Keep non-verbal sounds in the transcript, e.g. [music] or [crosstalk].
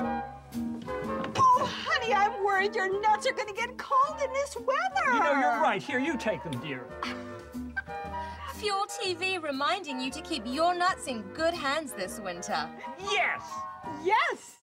Oh, honey, I'm worried your nuts are going to get cold in this weather. You know, you're right. Here, you take them, dear. [laughs] Fuel TV reminding you to keep your nuts in good hands this winter. Yes! Yes.